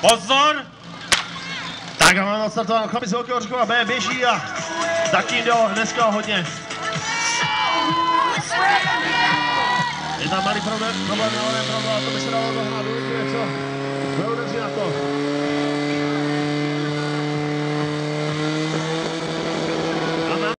Pozor! Tak a máme odstartovanou chlapi z Velkého Ořechova B běží a taky jde dneska hodně. Je tam malý problém, problém na problém, proudu, to by se dalo dohrát,